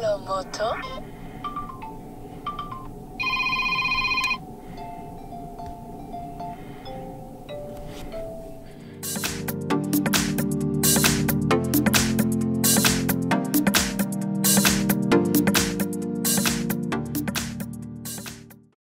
Moto.